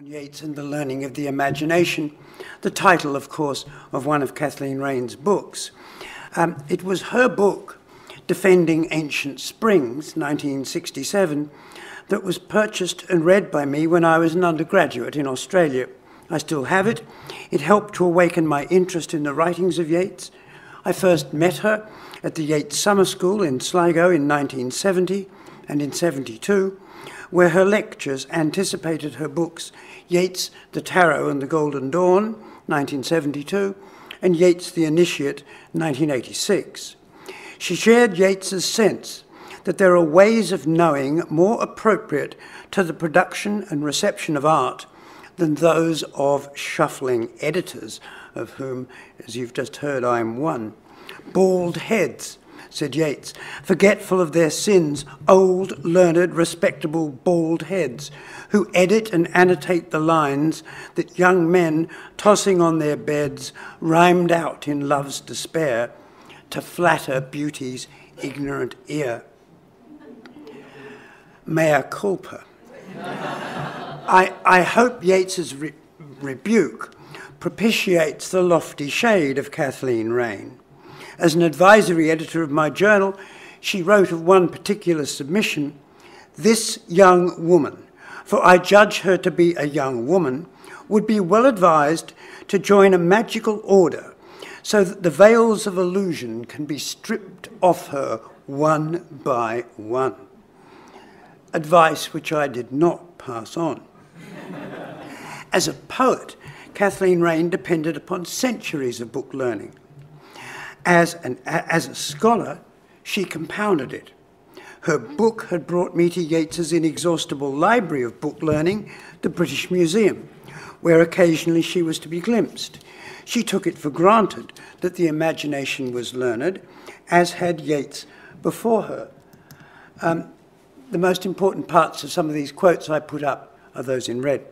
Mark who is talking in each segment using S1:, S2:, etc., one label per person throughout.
S1: On Yeats and the Learning of the Imagination, the title, of course, of one of Kathleen Raine's books. Um, it was her book, Defending Ancient Springs, 1967, that was purchased and read by me when I was an undergraduate in Australia. I still have it. It helped to awaken my interest in the writings of Yeats. I first met her at the Yeats Summer School in Sligo in 1970 and in 72, where her lectures anticipated her books Yeats, The Tarot and the Golden Dawn, 1972, and Yeats, The Initiate, 1986. She shared Yeats's sense that there are ways of knowing more appropriate to the production and reception of art than those of shuffling editors, of whom, as you've just heard, I am one. Bald heads, said Yeats, forgetful of their sins, old, learned, respectable bald heads, who edit and annotate the lines that young men, tossing on their beds, rhymed out in love's despair to flatter beauty's ignorant ear. Mea culpa. I, I hope Yeats's re rebuke propitiates the lofty shade of Kathleen Raine. As an advisory editor of my journal, she wrote of one particular submission, this young woman, for I judge her to be a young woman, would be well advised to join a magical order so that the veils of illusion can be stripped off her one by one. Advice which I did not pass on. As a poet, Kathleen Raine depended upon centuries of book learning. As, an, as a scholar, she compounded it. Her book had brought me to Yeats's inexhaustible library of book learning, the British Museum, where occasionally she was to be glimpsed. She took it for granted that the imagination was learned, as had Yeats before her. Um, the most important parts of some of these quotes I put up are those in red.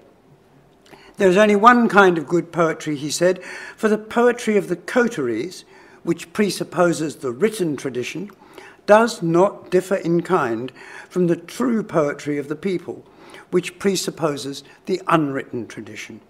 S1: There is only one kind of good poetry, he said, for the poetry of the coteries, which presupposes the written tradition, does not differ in kind from the true poetry of the people, which presupposes the unwritten tradition.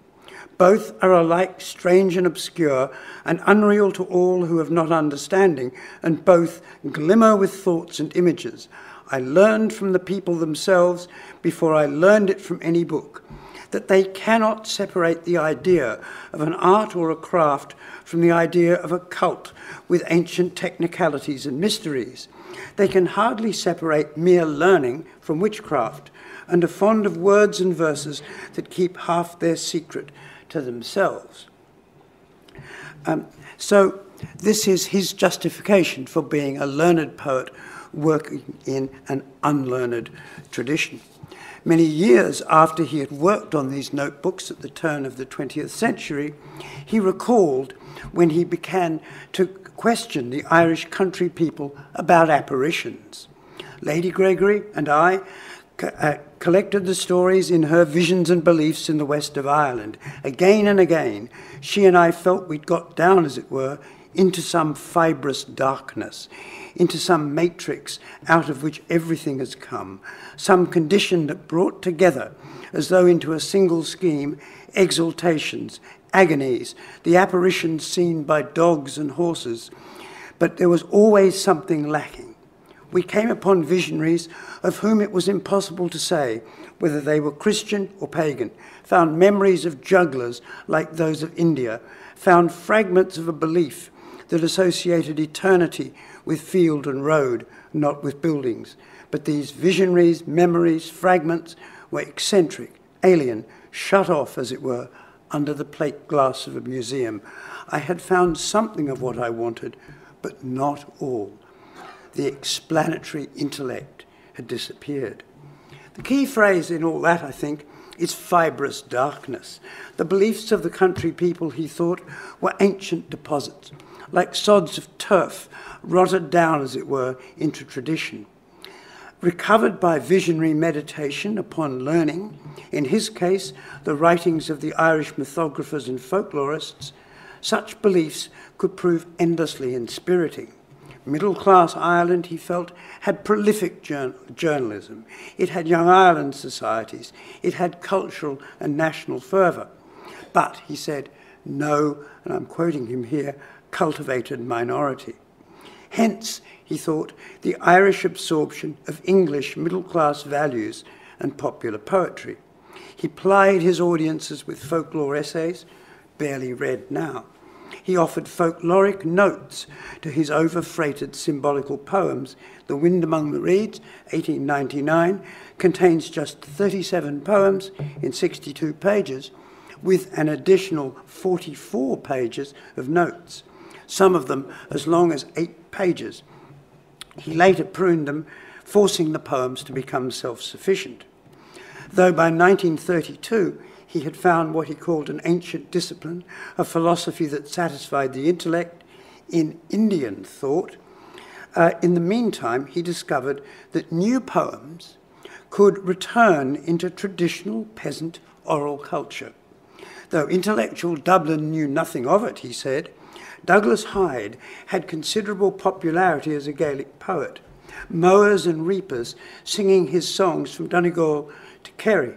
S1: Both are alike strange and obscure and unreal to all who have not understanding, and both glimmer with thoughts and images. I learned from the people themselves before I learned it from any book that they cannot separate the idea of an art or a craft from the idea of a cult with ancient technicalities and mysteries. They can hardly separate mere learning from witchcraft and are fond of words and verses that keep half their secret to themselves. Um, so, this is his justification for being a learned poet working in an unlearned tradition. Many years after he had worked on these notebooks at the turn of the 20th century, he recalled when he began to question the Irish country people about apparitions. Lady Gregory and I uh, collected the stories in her visions and beliefs in the west of Ireland. Again and again, she and I felt we'd got down, as it were, into some fibrous darkness, into some matrix out of which everything has come, some condition that brought together, as though into a single scheme, exaltations, agonies, the apparitions seen by dogs and horses. But there was always something lacking. We came upon visionaries of whom it was impossible to say whether they were Christian or pagan, found memories of jugglers like those of India, found fragments of a belief that associated eternity with field and road, not with buildings. But these visionaries, memories, fragments were eccentric, alien, shut off, as it were, under the plate glass of a museum. I had found something of what I wanted, but not all. The explanatory intellect had disappeared. The key phrase in all that, I think, is fibrous darkness. The beliefs of the country people, he thought, were ancient deposits, like sods of turf rotted down, as it were, into tradition. Recovered by visionary meditation upon learning, in his case, the writings of the Irish mythographers and folklorists, such beliefs could prove endlessly inspiriting. Middle class Ireland, he felt, had prolific jour journalism. It had Young Ireland societies. It had cultural and national fervour. But, he said, no, and I'm quoting him here, cultivated minority. Hence, he thought, the Irish absorption of English middle class values and popular poetry. He plied his audiences with folklore essays, barely read now. He offered folkloric notes to his overfreighted symbolical poems. The Wind Among the Reeds, 1899, contains just 37 poems in 62 pages, with an additional 44 pages of notes, some of them as long as eight pages. He later pruned them, forcing the poems to become self sufficient. Though by 1932 he had found what he called an ancient discipline, a philosophy that satisfied the intellect in Indian thought. Uh, in the meantime, he discovered that new poems could return into traditional peasant oral culture. Though intellectual Dublin knew nothing of it, he said, Douglas Hyde had considerable popularity as a Gaelic poet, mowers and reapers singing his songs from Donegal to Kerry.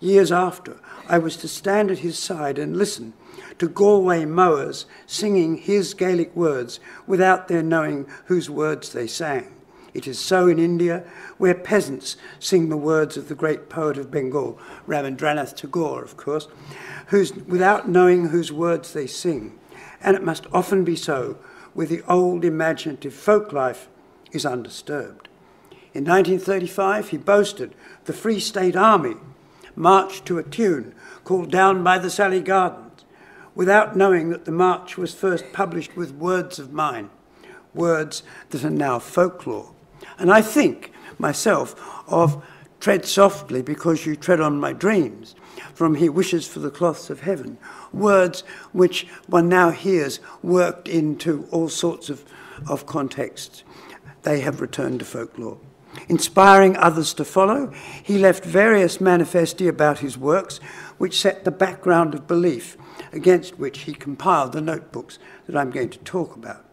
S1: Years after, I was to stand at his side and listen to Galway mowers singing his Gaelic words without their knowing whose words they sang. It is so in India, where peasants sing the words of the great poet of Bengal, Rabindranath Tagore, of course, who's, without knowing whose words they sing. And it must often be so where the old imaginative folk life is undisturbed. In 1935, he boasted the Free State Army marched to a tune called Down by the Sally Gardens, without knowing that the march was first published with words of mine, words that are now folklore. And I think myself of Tread softly because you tread on my dreams, from He wishes for the cloths of heaven, words which one now hears worked into all sorts of, of contexts. They have returned to folklore. Inspiring others to follow, he left various manifesti about his works, which set the background of belief against which he compiled the notebooks that I'm going to talk about.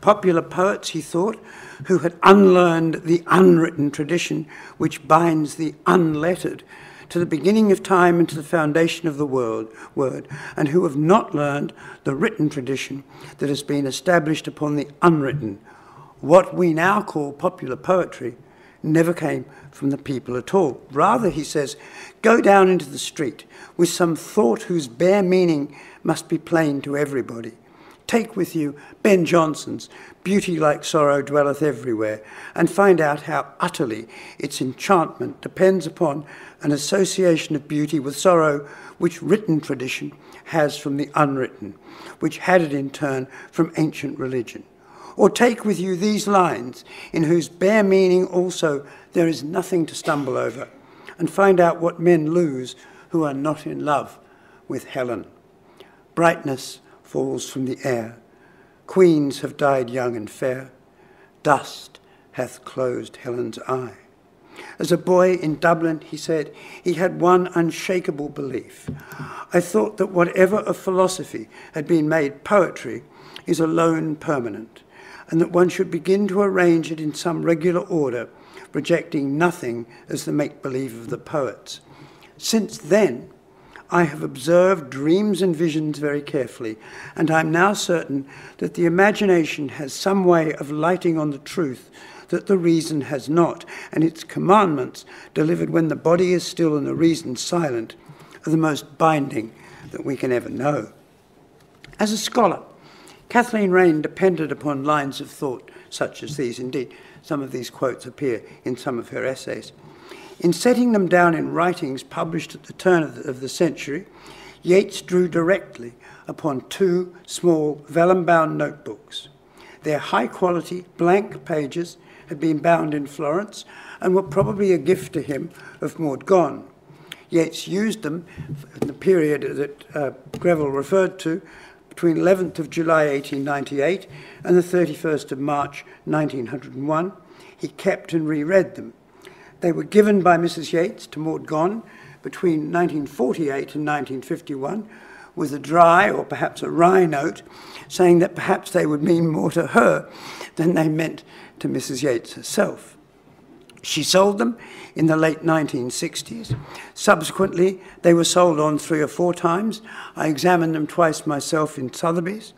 S1: Popular poets, he thought, who had unlearned the unwritten tradition which binds the unlettered to the beginning of time and to the foundation of the world, word, and who have not learned the written tradition that has been established upon the unwritten what we now call popular poetry never came from the people at all. Rather, he says, go down into the street with some thought whose bare meaning must be plain to everybody. Take with you Ben Jonson's Beauty Like Sorrow Dwelleth Everywhere and find out how utterly its enchantment depends upon an association of beauty with sorrow which written tradition has from the unwritten, which had it in turn from ancient religion. Or take with you these lines, in whose bare meaning also there is nothing to stumble over, and find out what men lose who are not in love with Helen. Brightness falls from the air. Queens have died young and fair. Dust hath closed Helen's eye. As a boy in Dublin, he said, he had one unshakable belief. I thought that whatever of philosophy had been made poetry is alone permanent and that one should begin to arrange it in some regular order, rejecting nothing as the make believe of the poets. Since then, I have observed dreams and visions very carefully, and I am now certain that the imagination has some way of lighting on the truth that the reason has not, and its commandments, delivered when the body is still and the reason silent, are the most binding that we can ever know. As a scholar, Kathleen Raine depended upon lines of thought such as these. Indeed, some of these quotes appear in some of her essays. In setting them down in writings published at the turn of the, of the century, Yeats drew directly upon two small vellum-bound notebooks. Their high-quality blank pages had been bound in Florence and were probably a gift to him of Maud Gonne. Yeats used them in the period that uh, Greville referred to between 11th of July 1898 and the 31st of March 1901. He kept and reread them. They were given by Mrs. Yeats to Maud Gonne between 1948 and 1951, with a dry or perhaps a wry note, saying that perhaps they would mean more to her than they meant to Mrs. Yeats herself. She sold them in the late 1960s. Subsequently, they were sold on three or four times. I examined them twice myself in Sotheby's.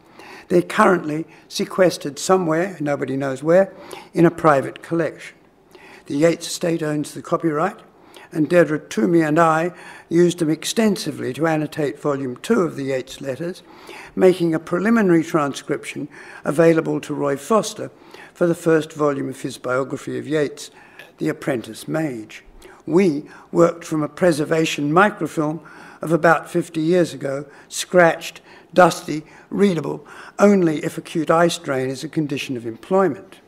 S1: They're currently sequestered somewhere, nobody knows where, in a private collection. The Yeats estate owns the copyright, and Deirdre Toomey and I used them extensively to annotate volume two of the Yeats letters, making a preliminary transcription available to Roy Foster for the first volume of his biography of Yeats, The Apprentice Mage. We worked from a preservation microfilm of about 50 years ago, scratched, dusty, readable, only if acute eye strain is a condition of employment.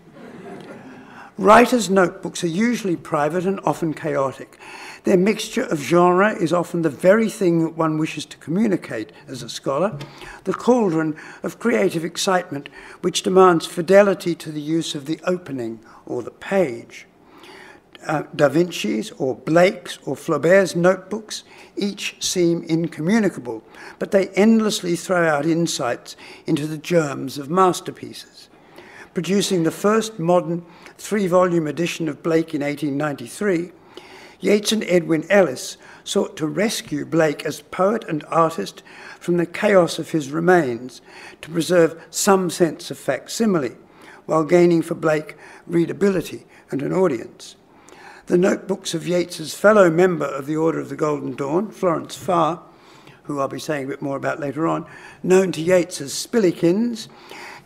S1: Writers' notebooks are usually private and often chaotic. Their mixture of genre is often the very thing that one wishes to communicate as a scholar, the cauldron of creative excitement which demands fidelity to the use of the opening or the page. Uh, da Vinci's or Blake's or Flaubert's notebooks each seem incommunicable, but they endlessly throw out insights into the germs of masterpieces. Producing the first modern three volume edition of Blake in 1893, Yeats and Edwin Ellis sought to rescue Blake as poet and artist from the chaos of his remains to preserve some sense of facsimile, while gaining for Blake readability and an audience. The notebooks of Yeats's fellow member of the Order of the Golden Dawn, Florence Farr, who I'll be saying a bit more about later on, known to Yeats as Spillikins,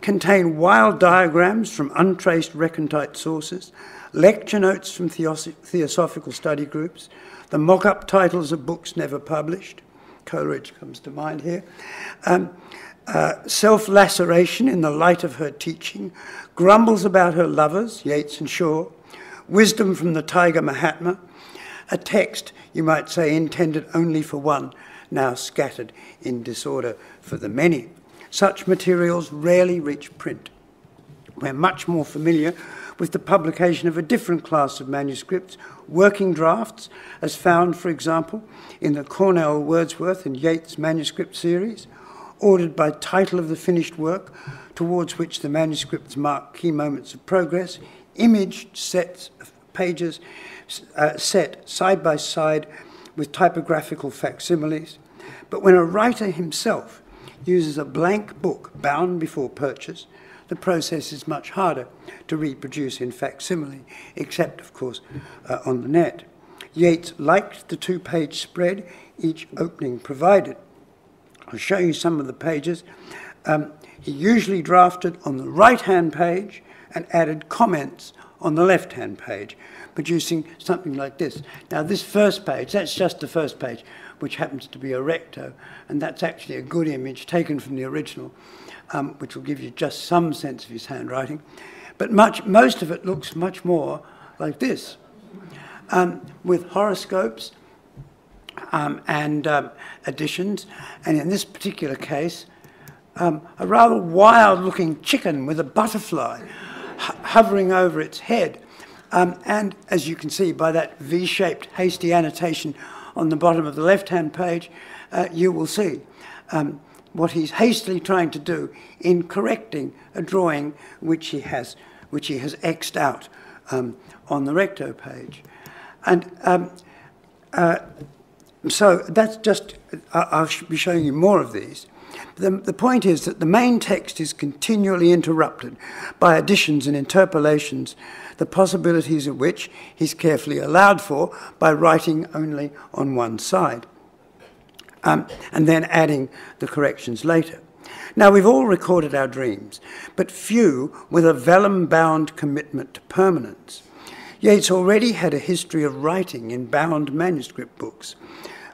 S1: contain wild diagrams from untraced recondite sources, lecture notes from theosophical study groups, the mock up titles of books never published. Coleridge comes to mind here. Um, uh, Self laceration in the light of her teaching, grumbles about her lovers, Yeats and Shaw, wisdom from the Tiger Mahatma, a text, you might say, intended only for one, now scattered in disorder for the many. Such materials rarely reach print. We're much more familiar with the publication of a different class of manuscripts, working drafts, as found, for example, in the Cornell, Wordsworth, and Yeats manuscript series, ordered by title of the finished work, towards which the manuscripts mark key moments of progress, imaged sets of pages uh, set side by side with typographical facsimiles. But when a writer himself uses a blank book bound before purchase, the process is much harder to reproduce in facsimile, except, of course, uh, on the net. Yeats liked the two page spread each opening provided. I'll show you some of the pages. Um, he usually drafted on the right hand page and added comments on the left hand page, producing something like this. Now, this first page, that's just the first page, which happens to be a recto, and that's actually a good image taken from the original um, which will give you just some sense of his handwriting. But much, most of it looks much more like this, um, with horoscopes um, and um, additions, and in this particular case, um, a rather wild-looking chicken with a butterfly hovering over its head. Um, and as you can see by that V-shaped hasty annotation on the bottom of the left-hand page, uh, you will see um, what he's hastily trying to do in correcting a drawing which he has, which he has X'd out um, on the recto page. And um, uh, so that's just, I'll be showing you more of these. The, the point is that the main text is continually interrupted by additions and interpolations, the possibilities of which he's carefully allowed for by writing only on one side um, and then adding the corrections later. Now, we've all recorded our dreams, but few with a vellum bound commitment to permanence. Yeats already had a history of writing in bound manuscript books,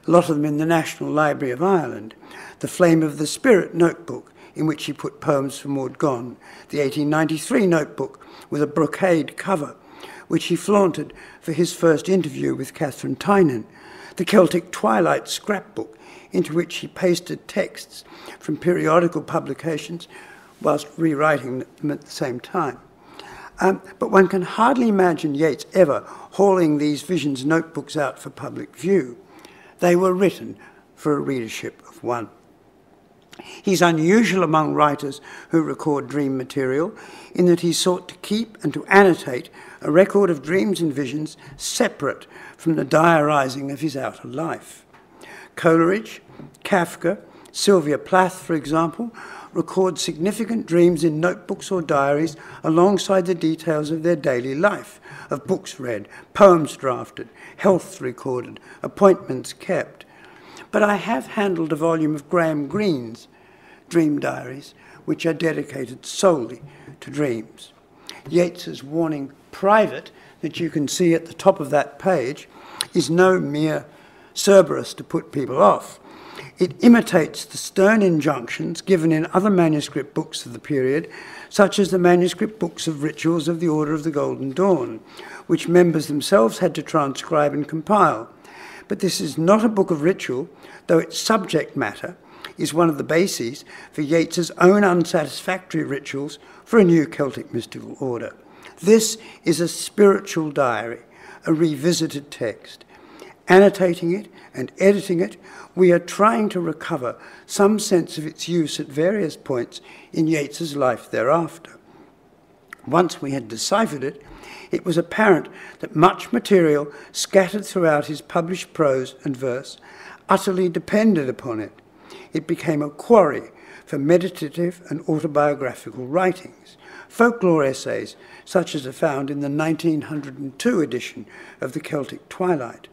S1: a lot of them in the National Library of Ireland, the Flame of the Spirit notebook, in which he put poems for Maud Gonne, the 1893 notebook with a brocade cover, which he flaunted for his first interview with Katharine Tynan, the Celtic Twilight scrapbook, into which he pasted texts from periodical publications whilst rewriting them at the same time. Um, but one can hardly imagine Yeats ever hauling these visions notebooks out for public view. They were written for a readership of one. He's unusual among writers who record dream material in that he sought to keep and to annotate a record of dreams and visions separate from the diarising of his outer life. Coleridge, Kafka, Sylvia Plath, for example, record significant dreams in notebooks or diaries alongside the details of their daily life, of books read, poems drafted, health recorded, appointments kept. But I have handled a volume of Graham Greene's Dream Diaries, which are dedicated solely to dreams. Yeats's warning private that you can see at the top of that page is no mere Cerberus to put people off. It imitates the stern injunctions given in other manuscript books of the period, such as the manuscript books of rituals of the Order of the Golden Dawn, which members themselves had to transcribe and compile. But this is not a book of ritual, though its subject matter is one of the bases for Yeats's own unsatisfactory rituals for a new Celtic mystical order. This is a spiritual diary, a revisited text. Annotating it and editing it we are trying to recover some sense of its use at various points in Yeats's life thereafter. Once we had deciphered it, it was apparent that much material scattered throughout his published prose and verse utterly depended upon it. It became a quarry for meditative and autobiographical writings, folklore essays such as are found in the 1902 edition of the Celtic Twilight,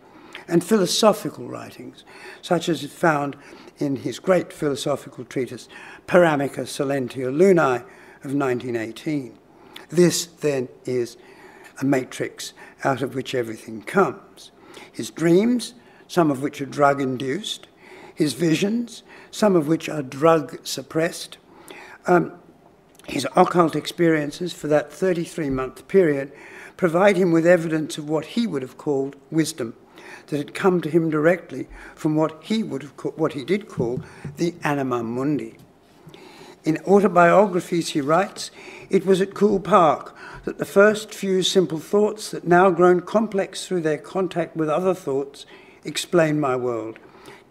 S1: and philosophical writings, such as is found in his great philosophical treatise, Per Amica Silentia Lunae of 1918. This, then, is a matrix out of which everything comes. His dreams, some of which are drug induced, his visions, some of which are drug suppressed, um, his occult experiences for that 33 month period provide him with evidence of what he would have called wisdom that had come to him directly from what he would have what he did call the anima mundi. In autobiographies, he writes, it was at Coole Park that the first few simple thoughts that now grown complex through their contact with other thoughts explain my world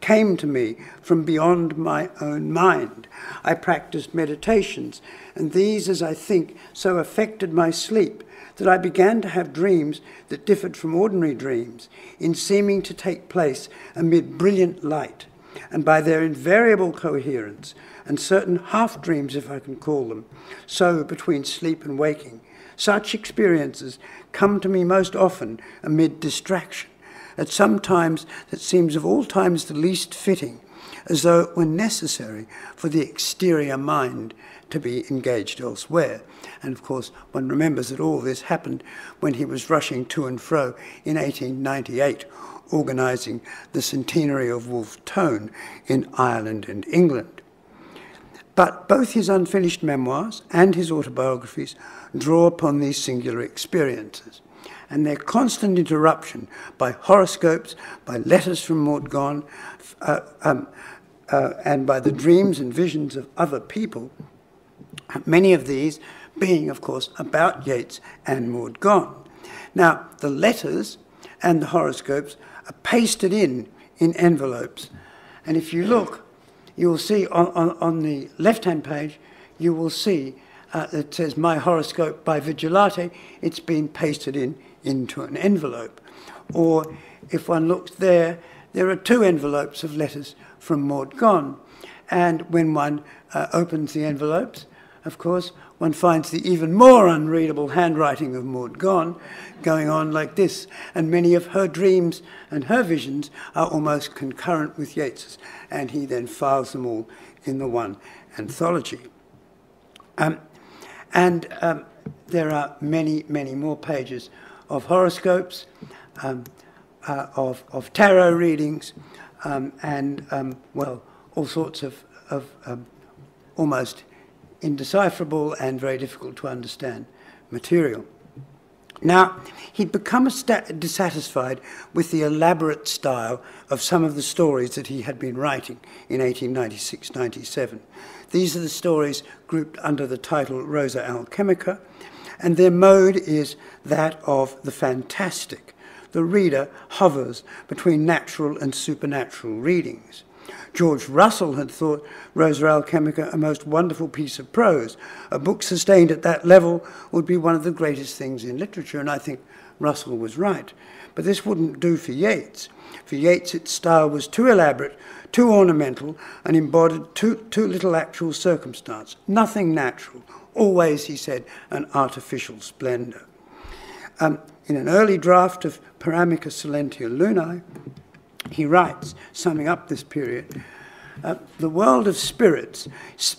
S1: came to me from beyond my own mind. I practiced meditations, and these, as I think, so affected my sleep that I began to have dreams that differed from ordinary dreams in seeming to take place amid brilliant light, and by their invariable coherence, and certain half dreams, if I can call them, so between sleep and waking, such experiences come to me most often amid distraction, at some times that seems of all times the least fitting, as though it were necessary for the exterior mind to be engaged elsewhere. And of course, one remembers that all this happened when he was rushing to and fro in 1898, organising the centenary of Wolfe Tone in Ireland and England. But both his unfinished memoirs and his autobiographies draw upon these singular experiences and their constant interruption by horoscopes, by letters from Maud Gonne, uh, um, uh, and by the dreams and visions of other people, many of these being, of course, about Yeats and Maud Gonne. Now, the letters and the horoscopes are pasted in in envelopes. And if you look, you will see on, on, on the left-hand page, you will see uh, it says My Horoscope by Vigilate. It's been pasted in into an envelope. Or if one looks there, there are two envelopes of letters from Maud Gonne. And when one uh, opens the envelopes, of course, one finds the even more unreadable handwriting of Maud Gonne going on like this, and many of her dreams and her visions are almost concurrent with Yeats's, and he then files them all in the one anthology. Um, and um, there are many, many more pages of horoscopes, um, uh, of, of tarot readings, um, and, um, well, all sorts of, of um, almost indecipherable and very difficult to understand material. Now, he'd become dissatisfied with the elaborate style of some of the stories that he had been writing in 1896 97. These are the stories grouped under the title Rosa Alchemica, and their mode is that of the fantastic, the reader hovers between natural and supernatural readings. George Russell had thought Rosa Alchemica a most wonderful piece of prose. A book sustained at that level would be one of the greatest things in literature, and I think Russell was right. But this wouldn't do for Yeats. For Yeats, its style was too elaborate, too ornamental, and embodied too, too little actual circumstance. Nothing natural. Always, he said, an artificial splendour. Um, in an early draft of Per Amica Silentia Lunae, he writes, summing up this period, uh, the world of spirits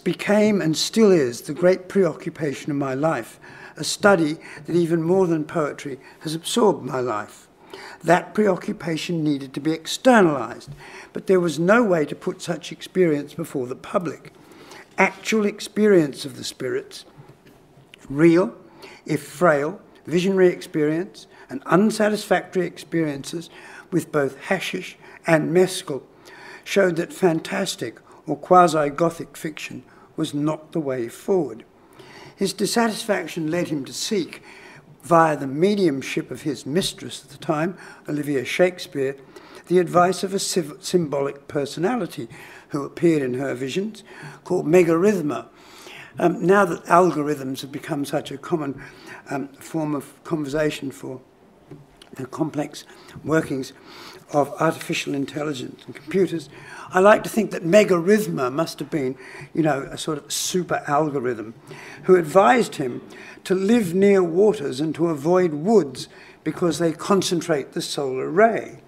S1: became and still is the great preoccupation of my life, a study that even more than poetry has absorbed my life. That preoccupation needed to be externalized, but there was no way to put such experience before the public. Actual experience of the spirits, real, if frail, visionary experience, and unsatisfactory experiences with both hashish and mescal showed that fantastic or quasi Gothic fiction was not the way forward. His dissatisfaction led him to seek, via the mediumship of his mistress at the time, Olivia Shakespeare, the advice of a symbolic personality who appeared in her visions, called Megarithma. Um, now that algorithms have become such a common um, form of conversation for the complex workings of artificial intelligence and computers, I like to think that Megarithma must have been, you know, a sort of super algorithm who advised him to live near waters and to avoid woods because they concentrate the solar ray.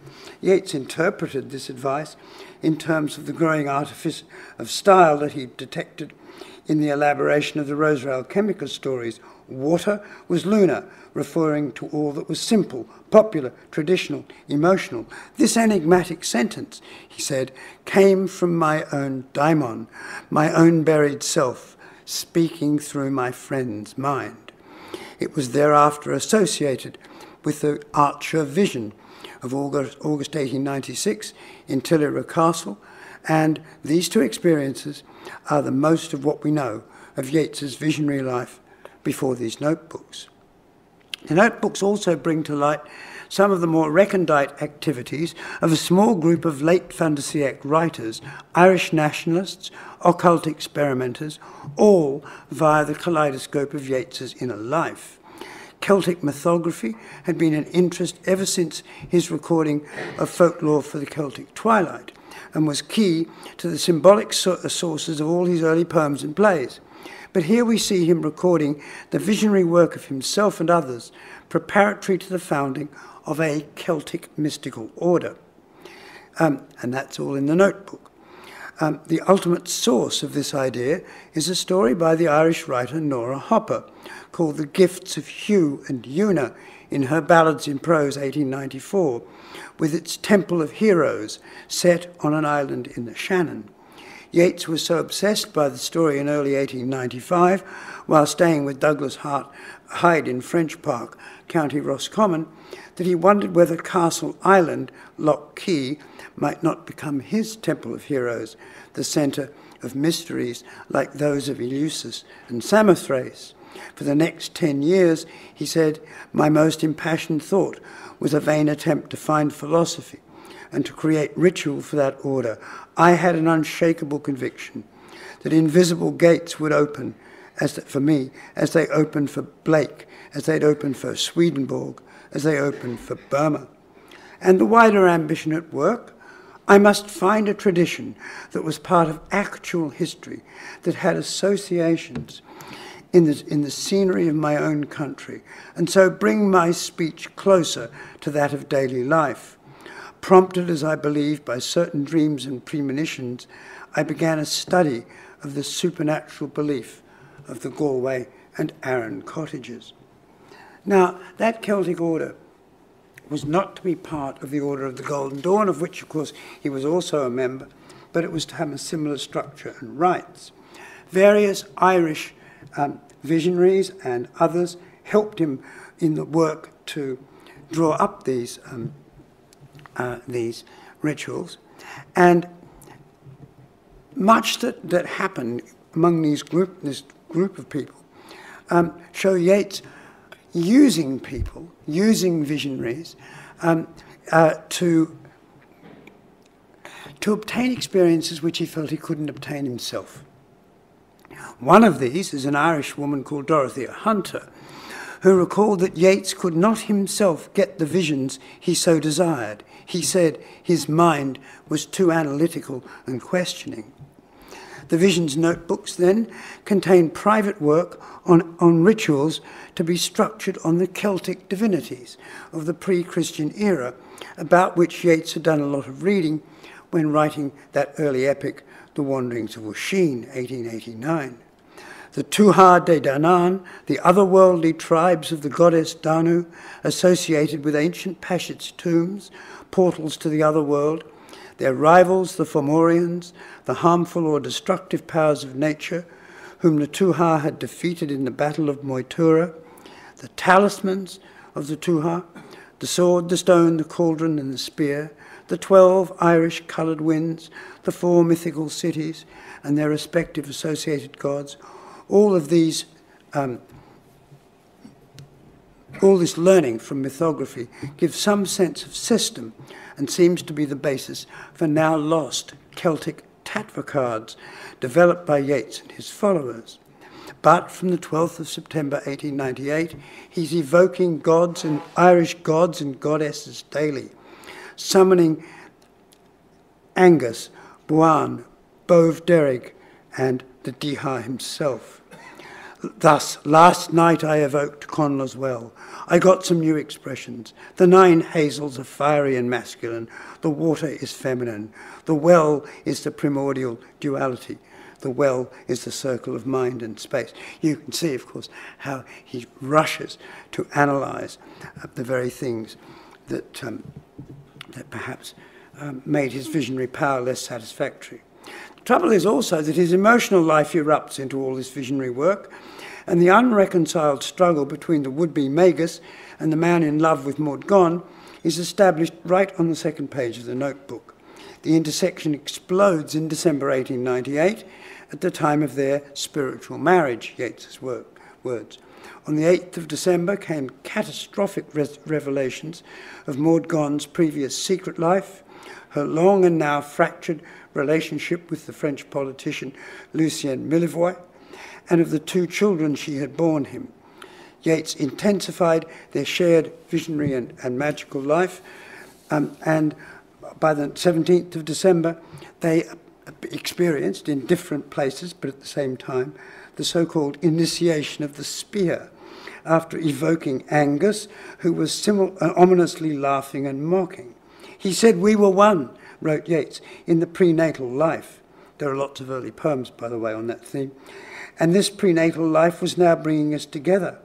S1: Yeats interpreted this advice in terms of the growing artifice of style that he detected in the elaboration of the Rosa Alchemica stories. Water was lunar, referring to all that was simple, popular, traditional, emotional. This enigmatic sentence, he said, came from my own daimon, my own buried self, speaking through my friend's mind. It was thereafter associated with the Archer vision of August, August 1896 in Tillyra Castle, and these two experiences are the most of what we know of Yeats's visionary life before these notebooks. The notebooks also bring to light some of the more recondite activities of a small group of late fin de siècle writers, Irish nationalists, occult experimenters, all via the kaleidoscope of Yeats's inner life. Celtic mythography had been an interest ever since his recording of folklore for the Celtic Twilight and was key to the symbolic sources of all his early poems and plays. But here we see him recording the visionary work of himself and others, preparatory to the founding of a Celtic mystical order. Um, and that's all in the notebook. Um, the ultimate source of this idea is a story by the Irish writer Nora Hopper called The Gifts of Hugh and Una in her Ballads in Prose 1894, with its Temple of Heroes set on an island in the Shannon. Yeats was so obsessed by the story in early 1895, while staying with Douglas Hart, Hyde in Frenchpark, County Roscommon, that he wondered whether Castle Island, Lough Key, might not become his Temple of Heroes, the centre of mysteries like those of Eleusis and Samothrace. For the next 10 years, he said, my most impassioned thought was a vain attempt to find philosophy and to create ritual for that order. I had an unshakable conviction that invisible gates would open as the, for me, as they opened for Blake, as they'd opened for Swedenborg, as they opened for Boehme. And the wider ambition at work, I must find a tradition that was part of actual history, that had associations in the, in the scenery of my own country, and so bring my speech closer to that of daily life. Prompted, as I believe, by certain dreams and premonitions, I began a study of the supernatural belief of the Galway and Aran cottages. Now, that Celtic order was not to be part of the Order of the Golden Dawn, of which, of course, he was also a member, but it was to have a similar structure and rites. Various Irish um, visionaries and others helped him in the work to draw up these, um, uh, these rituals. And much that, that happened among these group, this group of people um, show Yeats using people, using visionaries, um, uh, to, to obtain experiences which he felt he couldn't obtain himself. One of these is an Irish woman called Dorothea Hunter, who recalled that Yeats could not himself get the visions he so desired. He said his mind was too analytical and questioning. The Visions notebooks then contain private work on, on rituals to be structured on the Celtic divinities of the pre Christian era, about which Yeats had done a lot of reading when writing that early epic, The Wanderings of Oisin, 1889. The Tuatha De Danann, the otherworldly tribes of the goddess Danu, associated with ancient passage tombs, portals to the other world, their rivals, the Fomorians, the harmful or destructive powers of nature, whom the Tuatha had defeated in the Battle of Moytura, the talismans of the Tuatha, the sword, the stone, the cauldron, and the spear, the twelve Irish coloured winds, the four mythical cities, and their respective associated gods, all of these, um, all this learning from mythography gives some sense of system and seems to be the basis for now lost Celtic Tattva cards developed by Yeats and his followers. But from the 12th of September 1898, he's evoking gods and Irish gods and goddesses daily, summoning Angus, Buan, Bove and the Deha himself. Thus, last night I evoked Connla's well. I got some new expressions. The nine hazels are fiery and masculine. The water is feminine. The well is the primordial duality. The well is the circle of mind and space. You can see, of course, how he rushes to analyze uh, the very things that, um, that perhaps um, made his visionary power less satisfactory. Trouble is also that his emotional life erupts into all this visionary work, and the unreconciled struggle between the would-be Magus and the man in love with Maud Gonne is established right on the second page of the notebook. The intersection explodes in December 1898 at the time of their spiritual marriage, Yeats's work, words. On the 8th of December came catastrophic revelations of Maud Gonne's previous secret life, her long and now fractured relationship with the French politician Lucien Millevoye, and of the two children she had borne him. Yeats intensified their shared visionary and, and magical life, um, and by the 17th of December, they experienced in different places, but at the same time, the so called initiation of the spear, after evoking Angus, who was uh, ominously laughing and mocking. He said, We were one, wrote Yeats, in the prenatal life. There are lots of early poems, by the way, on that theme. And this prenatal life was now bringing us together.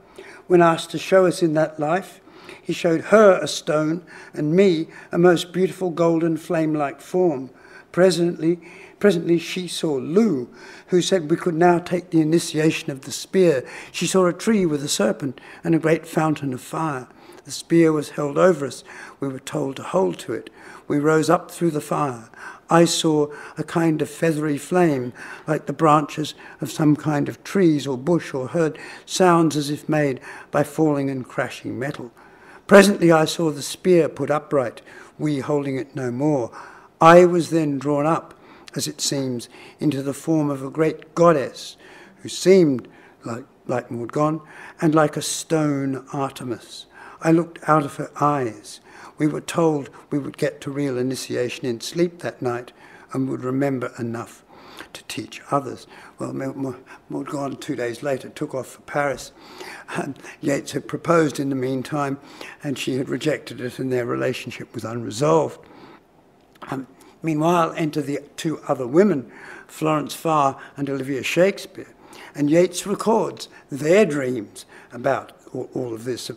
S1: When asked to show us in that life, he showed her a stone and me a most beautiful golden flame like form. Presently, presently she saw Lugh, who said we could now take the initiation of the spear. She saw a tree with a serpent and a great fountain of fire. The spear was held over us. We were told to hold to it. We rose up through the fire. I saw a kind of feathery flame, like the branches of some kind of trees or bush, or heard sounds as if made by falling and crashing metal. Presently I saw the spear put upright, we holding it no more. I was then drawn up, as it seems, into the form of a great goddess who seemed like, like and like a stone Artemis. I looked out of her eyes. We were told we would get to real initiation in sleep that night and would remember enough to teach others. Well, Maud Gonne, two days later, took off for Paris. And Yeats had proposed in the meantime, and she had rejected it, and their relationship was unresolved. Um, meanwhile, enter the two other women, Florence Farr and Olivia Shakespeare. And Yeats records their dreams about all, all of this,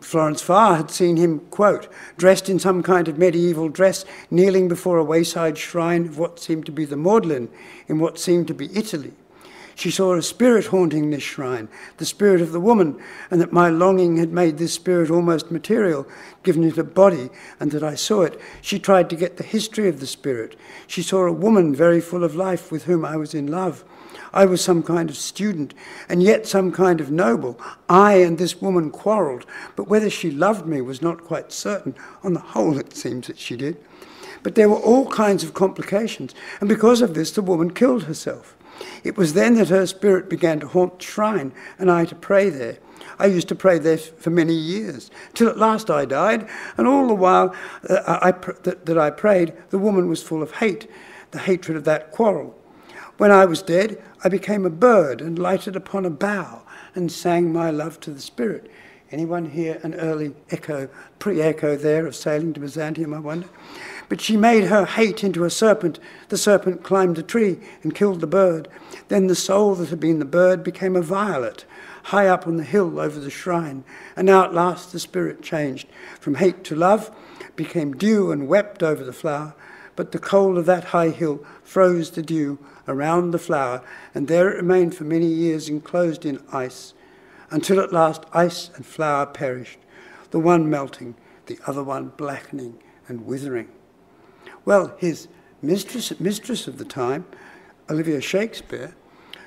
S1: Florence Farr had seen him, quote, dressed in some kind of medieval dress, kneeling before a wayside shrine of what seemed to be the Magdalene in what seemed to be Italy. She saw a spirit haunting this shrine, the spirit of the woman, and that my longing had made this spirit almost material, given it a body, and that I saw it. She tried to get the history of the spirit. She saw a woman very full of life with whom I was in love. I was some kind of student, and yet some kind of noble. I and this woman quarrelled, but whether she loved me was not quite certain. On the whole, it seems that she did. But there were all kinds of complications, and because of this, the woman killed herself. It was then that her spirit began to haunt the shrine, and I to pray there. I used to pray there for many years, till at last I died, and all the while uh, I, that, that I prayed, the woman was full of hate, the hatred of that quarrel. When I was dead, I became a bird and lighted upon a bough and sang my love to the spirit. Anyone hear an early echo, pre-echo there of sailing to Byzantium, I wonder? But she made her hate into a serpent. The serpent climbed a tree and killed the bird. Then the soul that had been the bird became a violet, high up on the hill over the shrine. And now at last the spirit changed. From hate to love, became dew and wept over the flower. But the cold of that high hill froze the dew around the flower, and there it remained for many years enclosed in ice, until at last ice and flower perished, the one melting, the other one blackening and withering. Well, his mistress, mistress of the time, Olivia Shakespeare,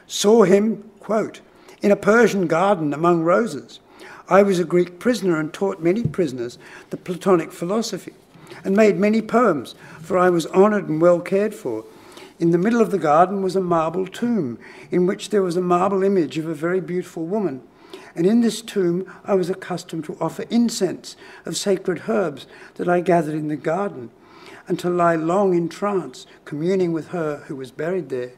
S1: saw him, quote, in a Persian garden among roses. I was a Greek prisoner and taught many prisoners the Platonic philosophy and made many poems, for I was honoured and well cared for. In the middle of the garden was a marble tomb, in which there was a marble image of a very beautiful woman. And in this tomb I was accustomed to offer incense of sacred herbs that I gathered in the garden and to lie long in trance, communing with her who was buried there,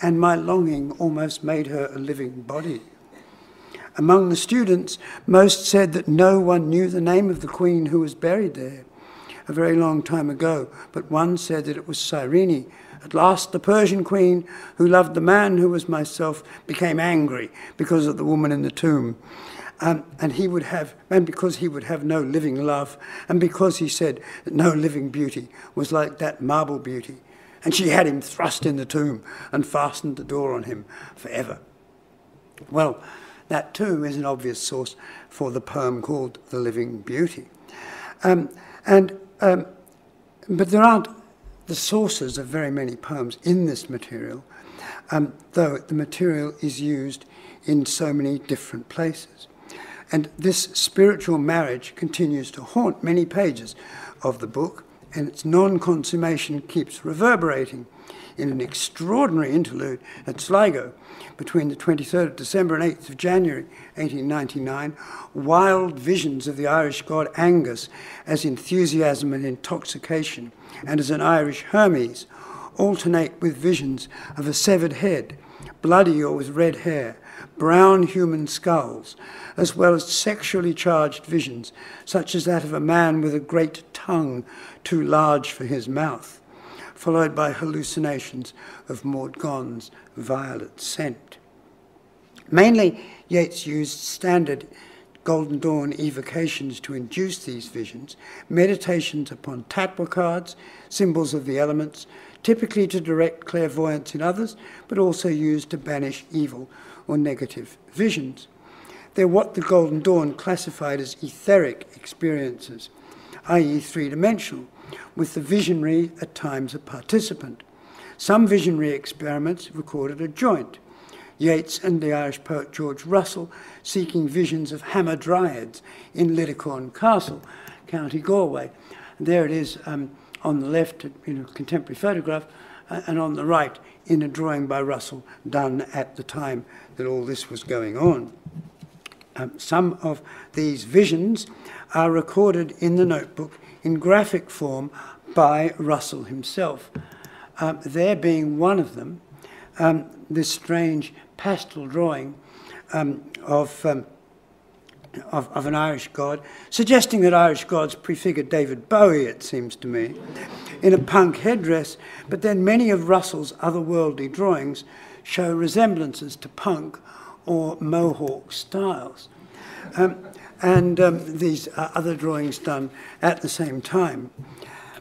S1: and my longing almost made her a living body. Among the students, most said that no one knew the name of the queen who was buried there a very long time ago, but one said that it was Cyrene. At last, the Persian queen, who loved the man who was myself, became angry because of the woman in the tomb um, and he would have, and because he would have no living love, and because he said that no living beauty was like that marble beauty, and she had him thrust in the tomb and fastened the door on him forever. Well, that too is an obvious source for the poem called The Living Beauty. Um, and, um, but there aren't the sources of very many poems in this material, um, though the material is used in so many different places. And this spiritual marriage continues to haunt many pages of the book, and its non consummation keeps reverberating in an extraordinary interlude at Sligo between the 23rd of December and 8th of January 1899. Wild visions of the Irish god Angus as enthusiasm and intoxication, and as an Irish Hermes, alternate with visions of a severed head, bloody or with red hair, brown human skulls, as well as sexually charged visions, such as that of a man with a great tongue too large for his mouth, followed by hallucinations of Gonne's violet scent. Mainly, Yeats used standard Golden Dawn evocations to induce these visions, meditations upon Tattva cards, symbols of the elements, typically to direct clairvoyance in others, but also used to banish evil or negative visions. They're what the Golden Dawn classified as etheric experiences, i.e., three dimensional, with the visionary at times a participant. Some visionary experiments recorded a joint. Yeats and the Irish poet George Russell seeking visions of hamadryads in Tillyra Castle, County Galway. And there it is um, on the left in a contemporary photograph, uh, and on the right in a drawing by Russell done at the time that all this was going on. Um, some of these visions are recorded in the notebook in graphic form by Russell himself. Um, there being one of them, um, this strange pastel drawing um, of, um, of, of, an Irish god, suggesting that Irish gods prefigured David Bowie, it seems to me, in a punk headdress, but then many of Russell's otherworldly drawings show resemblances to punk or Mohawk styles. And um, these are other drawings done at the same time.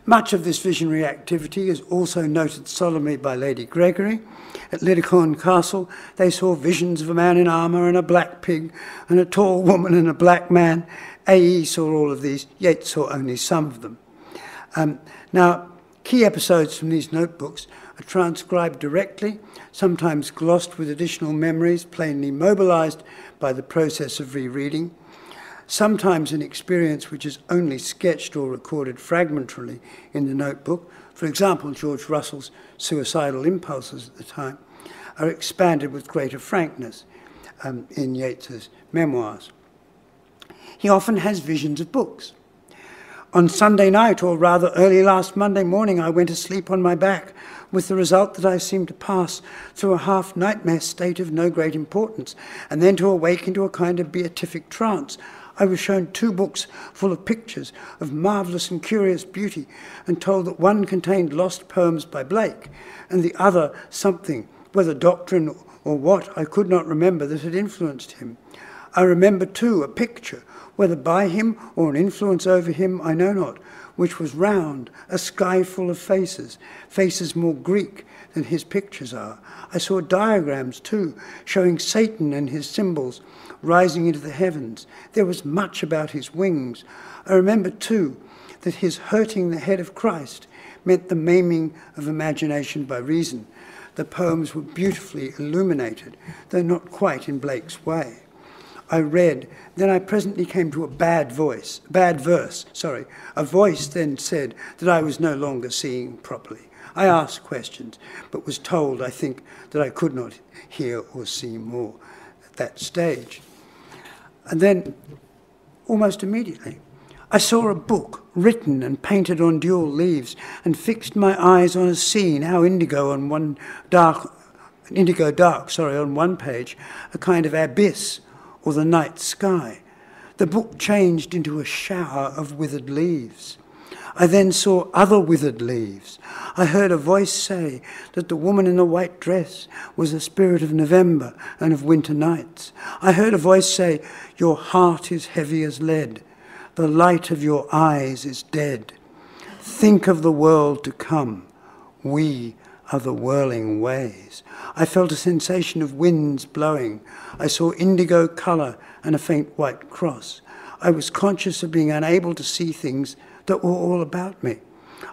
S1: Much of this visionary activity is also noted solemnly by Lady Gregory. At Tillyra Castle, they saw visions of a man in armour and a black pig, and a tall woman and a black man. A.E. saw all of these, Yeats saw only some of them. Um, now, key episodes from these notebooks are transcribed directly, sometimes glossed with additional memories, plainly mobilized by the process of rereading, sometimes an experience which is only sketched or recorded fragmentarily in the notebook. For example, George Russell's suicidal impulses at the time are expanded with greater frankness um, in Yeats's memoirs. He often has visions of books. On Sunday night, or rather early last Monday morning, I went to sleep on my back, with the result that I seemed to pass through a half nightmare state of no great importance, and then to awake into a kind of beatific trance. I was shown two books full of pictures of marvellous and curious beauty, and told that one contained lost poems by Blake, and the other something, whether doctrine or what, I could not remember, that had influenced him. I remember, too, a picture whether by him or an influence over him, I know not, which was round, a sky full of faces, faces more Greek than his pictures are. I saw diagrams too, showing Satan and his symbols rising into the heavens. There was much about his wings. I remember too that his hurting the head of Christ meant the maiming of imagination by reason. The poems were beautifully illuminated, though not quite in Blake's way. I read. Then I presently came to a bad voice, bad verse, sorry. A voice then said that I was no longer seeing properly. I asked questions, but was told, I think, that I could not hear or see more at that stage. And then, almost immediately, I saw a book written and painted on dual leaves and fixed my eyes on a scene, how indigo on one dark, indigo dark, sorry, on one page, a kind of abyss or the night sky. The book changed into a shower of withered leaves. I then saw other withered leaves. I heard a voice say that the woman in the white dress was the spirit of November and of winter nights. I heard a voice say, Your heart is heavy as lead, the light of your eyes is dead. Think of the world to come. We are the whirling ways. I felt a sensation of winds blowing. I saw indigo colour and a faint white cross. I was conscious of being unable to see things that were all about me.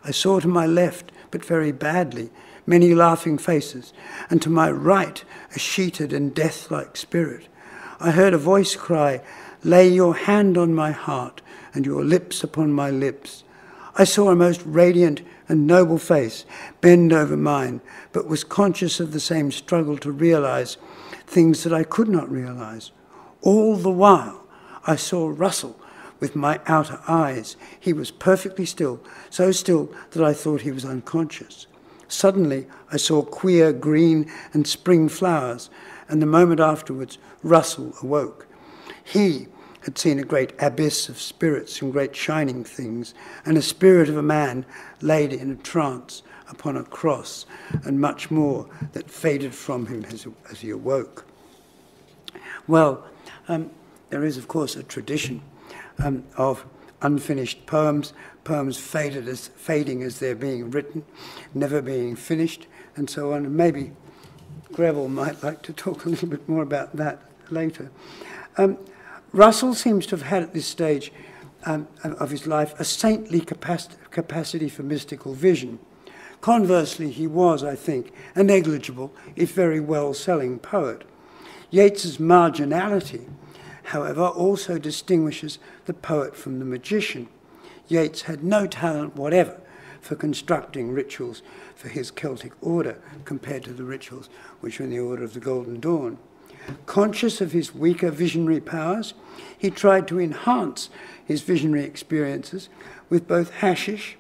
S1: I saw to my left, but very badly, many laughing faces, and to my right, a sheeted and death like spirit. I heard a voice cry, Lay your hand on my heart and your lips upon my lips. I saw a most radiant and noble face bend over mine, but was conscious of the same struggle to realize things that I could not realize. All the while, I saw Russell with my outer eyes. He was perfectly still, so still that I thought he was unconscious. Suddenly, I saw queer green and spring flowers, and the moment afterwards, Russell awoke. He had seen a great abyss of spirits and great shining things, and a spirit of a man laid in a trance upon a cross, and much more that faded from him as, as he awoke. Well, um, there is, of course, a tradition um, of unfinished poems, poems faded as, fading as they're being written, never being finished, and so on. And maybe Greville might like to talk a little bit more about that later. Um, Russell seems to have had at this stage um, of his life a saintly capacity for mystical vision. Conversely, he was, I think, a negligible, if very well selling poet. Yeats's marginality, however, also distinguishes the poet from the magician. Yeats had no talent whatever for constructing rituals for his Celtic order compared to the rituals which were in the order of the Golden Dawn. Conscious of his weaker visionary powers, he tried to enhance his visionary experiences with both hashish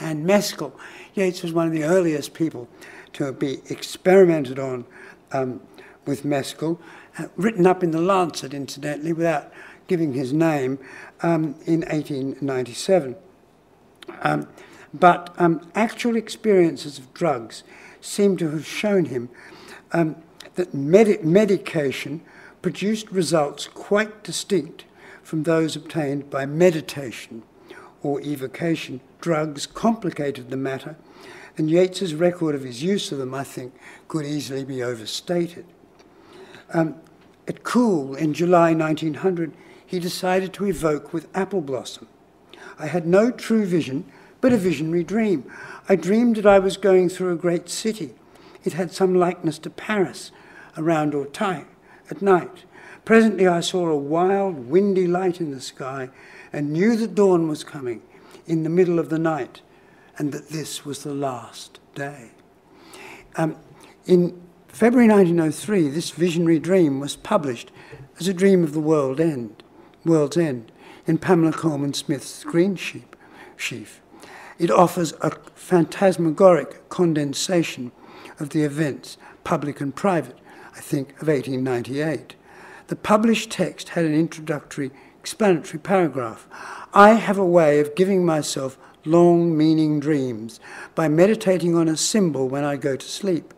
S1: and mescal. Yeats was one of the earliest people to be experimented on um, with mescal, written up in the Lancet, incidentally, without giving his name, um, in 1897. Um, but um, actual experiences of drugs seem to have shown him um, that med medication produced results quite distinct from those obtained by meditation or evocation, drugs complicated the matter, and Yeats's record of his use of them, I think, could easily be overstated. Um, at Coole in July 1900, he decided to evoke with apple blossom. I had no true vision, but a visionary dream. I dreamed that I was going through a great city. It had some likeness to Paris around Auteuil at night. Presently I saw a wild, windy light in the sky and knew that dawn was coming in the middle of the night and that this was the last day. Um, in February 1903, this visionary dream was published as a dream of the world end, world's end in Pamela Colman Smith's Green Sheep, Sheaf. It offers a phantasmagoric condensation of the events, public and private, I think, of 1898. The published text had an introductory explanatory paragraph. I have a way of giving myself long meaning dreams by meditating on a symbol when I go to sleep.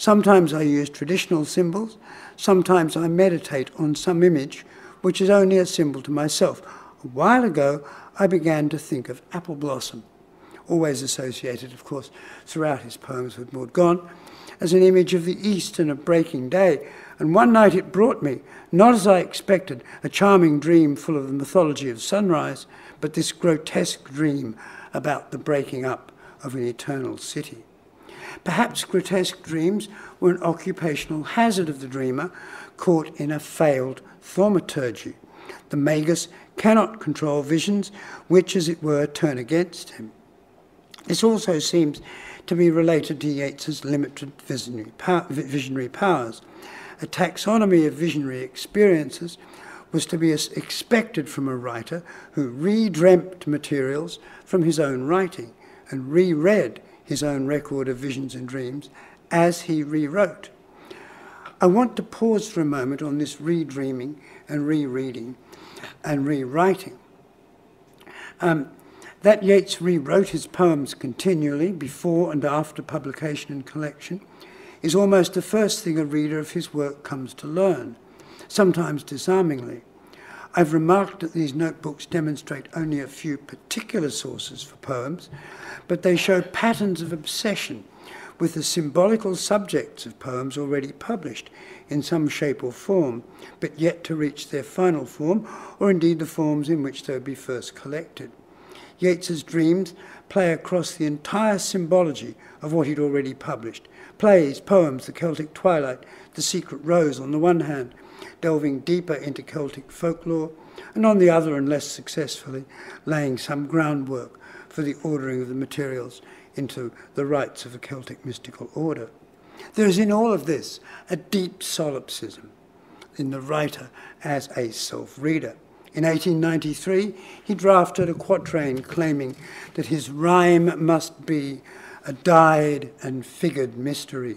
S1: Sometimes I use traditional symbols, sometimes I meditate on some image which is only a symbol to myself. A while ago, I began to think of apple blossom, always associated, of course, throughout his poems with Gonne, as an image of the East and a breaking day. And one night it brought me, not as I expected, a charming dream full of the mythology of sunrise, but this grotesque dream about the breaking up of an eternal city. Perhaps grotesque dreams were an occupational hazard of the dreamer caught in a failed thaumaturgy. The magus cannot control visions which, as it were, turn against him. This also seems to be related to Yeats's limited visionary, visionary powers. A taxonomy of visionary experiences was to be expected from a writer who re-dreamt materials from his own writing and reread his own record of visions and dreams as he rewrote. I want to pause for a moment on this redreaming and rereading and rewriting. Um, that Yeats rewrote his poems continually before and after publication and collection is almost the first thing a reader of his work comes to learn, sometimes disarmingly. I've remarked that these notebooks demonstrate only a few particular sources for poems, but they show patterns of obsession with the symbolical subjects of poems already published in some shape or form, but yet to reach their final form, or indeed the forms in which they would be first collected. Yeats's dreams play across the entire symbology of what he'd already published. Plays, poems, the Celtic Twilight, the Secret Rose on the one hand, delving deeper into Celtic folklore, and on the other and less successfully, laying some groundwork for the ordering of the materials into the rites of a Celtic mystical order. There is in all of this a deep solipsism in the writer as a self-reader. In 1893, he drafted a quatrain claiming that his rhyme must be a dyed and figured mystery,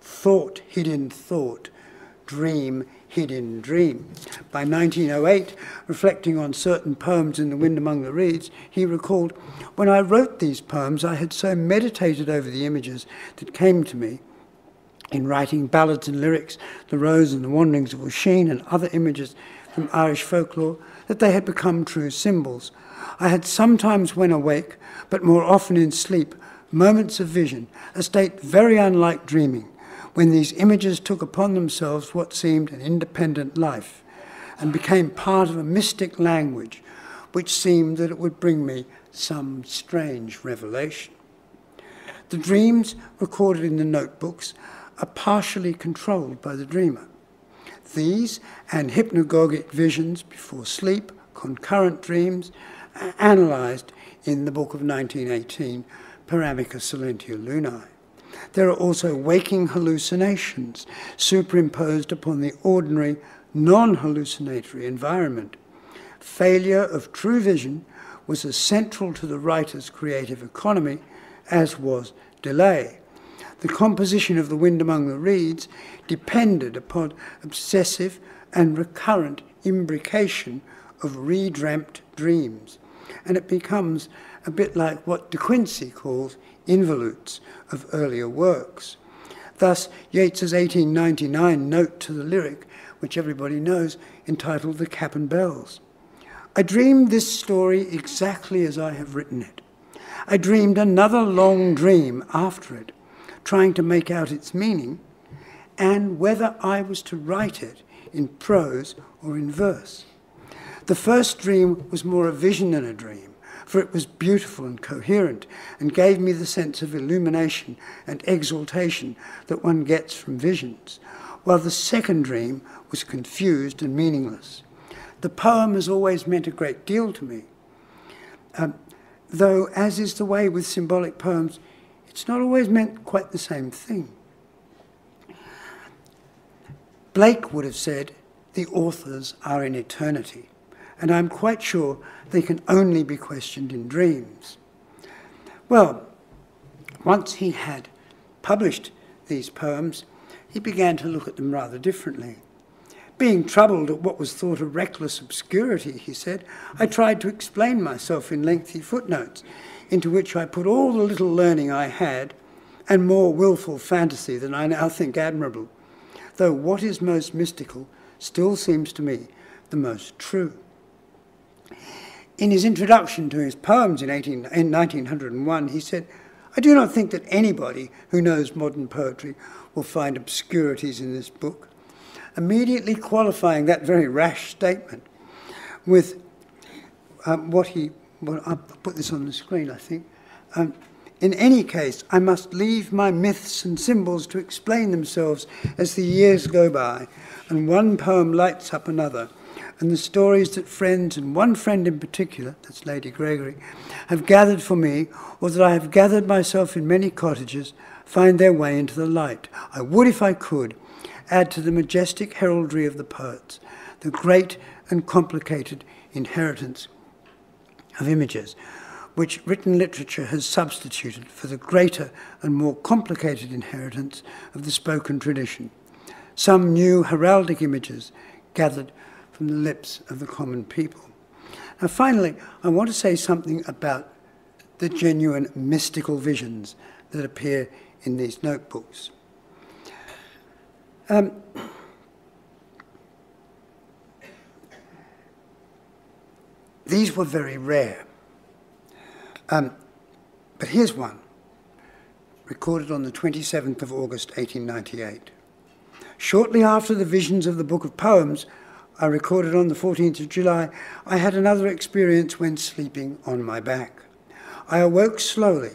S1: thought hid in thought, dream hid in dream. By 1908, reflecting on certain poems in The Wind Among the Reeds, he recalled, When I wrote these poems, I had so meditated over the images that came to me in writing ballads and lyrics, The Rose and the Wanderings of Oisin, and other images from Irish folklore, that they had become true symbols. I had sometimes, when awake, but more often in sleep, moments of vision, a state very unlike dreaming when these images took upon themselves what seemed an independent life and became part of a mystic language which seemed that it would bring me some strange revelation. The dreams recorded in the notebooks are partially controlled by the dreamer. These and hypnagogic visions before sleep, concurrent dreams, are analysed in the book of 1918, Per amica Silentia Lunae. There are also waking hallucinations superimposed upon the ordinary, non hallucinatory environment. Failure of true vision was as central to the writer's creative economy as was delay. The composition of The Wind Among the Reeds depended upon obsessive and recurrent imbrication of redreamt dreams, and it becomes a bit like what De Quincey calls involutes of earlier works. Thus, Yeats's 1899 note to the lyric, which everybody knows, entitled The Cap and Bells. I dreamed this story exactly as I have written it. I dreamed another long dream after it, trying to make out its meaning and whether I was to write it in prose or in verse. The first dream was more a vision than a dream, for it was beautiful and coherent and gave me the sense of illumination and exaltation that one gets from visions, while the second dream was confused and meaningless. The poem has always meant a great deal to me, um, though, as is the way with symbolic poems, it's not always meant quite the same thing. Blake would have said, the authors are in eternity, and I'm quite sure they can only be questioned in dreams. Well, once he had published these poems, he began to look at them rather differently. Being troubled at what was thought a reckless obscurity, he said, I tried to explain myself in lengthy footnotes, into which I put all the little learning I had and more wilful fantasy than I now think admirable, though what is most mystical still seems to me the most true. In his introduction to his poems in, 18, in 1901, he said, I do not think that anybody who knows modern poetry will find obscurities in this book immediately qualifying that very rash statement with um, what he, well, I'll put this on the screen, I think. Um, in any case, I must leave my myths and symbols to explain themselves as the years go by, and one poem lights up another, and the stories that friends, and one friend in particular, that's Lady Gregory, have gathered for me, or that I have gathered myself in many cottages, find their way into the light. I would, if I could, add to the majestic heraldry of the poets, the great and complicated inheritance of images, which written literature has substituted for the greater and more complicated inheritance of the spoken tradition. Some new heraldic images gathered from the lips of the common people. Now, finally, I want to say something about the genuine mystical visions that appear in these notebooks. Um, these were very rare. Um, but here's one, recorded on the 27th of August 1898. Shortly after the visions of the Book of Poems I recorded on the 14th of July, I had another experience when sleeping on my back. I awoke slowly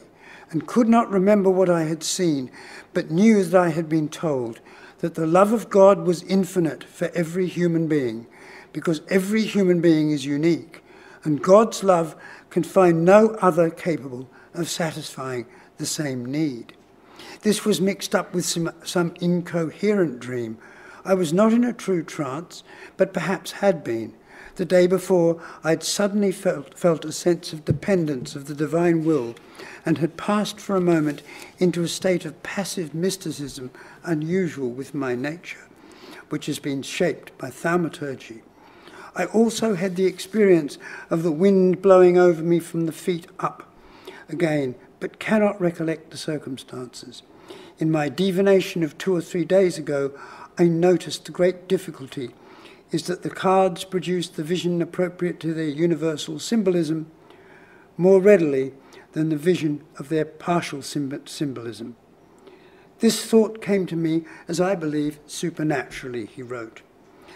S1: and could not remember what I had seen, but knew that I had been told that the love of God was infinite for every human being, because every human being is unique, and God's love can find no other capable of satisfying the same need. This was mixed up with some, some incoherent dream. I was not in a true trance, but perhaps had been. The day before, I had suddenly felt, felt a sense of dependence of the divine will and had passed for a moment into a state of passive mysticism unusual with my nature, which has been shaped by thaumaturgy. I also had the experience of the wind blowing over me from the feet up again, but cannot recollect the circumstances. In my divination of two or three days ago, I noticed the great difficulty is that the cards produce the vision appropriate to their universal symbolism more readily than the vision of their partial symbolism. This thought came to me, as I believe, supernaturally, he wrote.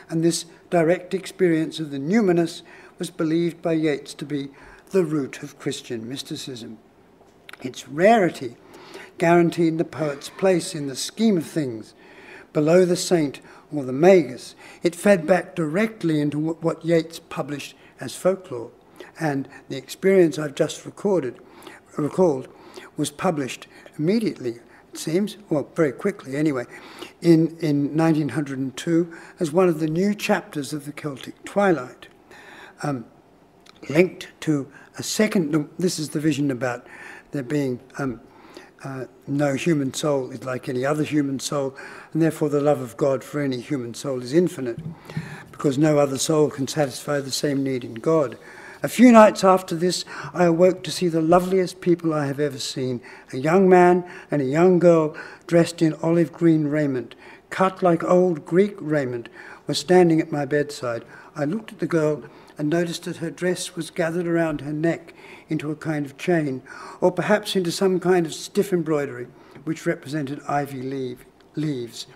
S1: And this direct experience of the numinous was believed by Yeats to be the root of Christian mysticism. Its rarity guaranteed the poet's place in the scheme of things, below the saint or the magus. It fed back directly into what Yeats published as folklore, and the experience I've just recorded recalled, was published immediately, it seems, well, very quickly anyway, in, in 1902 as one of the new chapters of the Celtic Twilight, um, linked to a second, this is the vision about there being um, uh, no human soul is like any other human soul, and therefore the love of God for any human soul is infinite, because no other soul can satisfy the same need in God. A few nights after this, I awoke to see the loveliest people I have ever seen a young man and a young girl dressed in olive green raiment, cut like old Greek raiment, were standing at my bedside. I looked at the girl and noticed that her dress was gathered around her neck into a kind of chain, or perhaps into some kind of stiff embroidery which represented ivy leaf, leaves.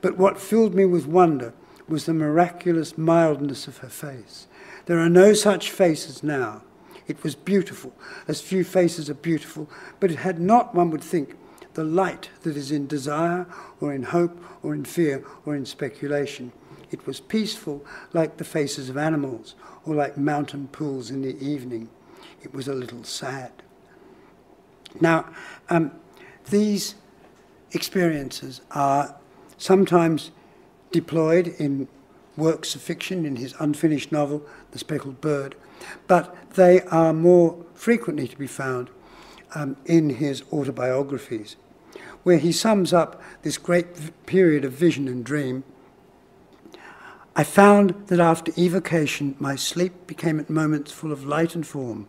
S1: But what filled me with wonder was the miraculous mildness of her face. There are no such faces now. It was beautiful, as few faces are beautiful, but it had not, one would think, the light that is in desire or in hope or in fear or in speculation. It was peaceful like the faces of animals or like mountain pools in the evening. It was a little sad. Now, um, these experiences are sometimes deployed in works of fiction, in his unfinished novel, The Speckled Bird, but they are more frequently to be found um, in his autobiographies, where he sums up this great period of vision and dream. I found that after evocation, my sleep became at moments full of light and form,